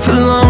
for long